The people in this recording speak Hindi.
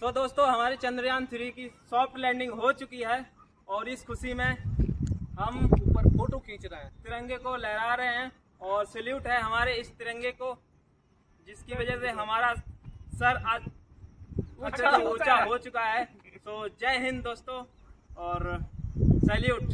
तो दोस्तों हमारे चंद्रयान थ्री की सॉफ्ट लैंडिंग हो चुकी है और इस खुशी में हम ऊपर फ़ोटो खींच रहे हैं। तिरंगे को लहरा रहे हैं और सल्यूट है हमारे इस तिरंगे को जिसकी वजह से हमारा सर आज अच्छा ऊँचा हो। चुका है। तो जय हिंद दोस्तों और सैल्यूट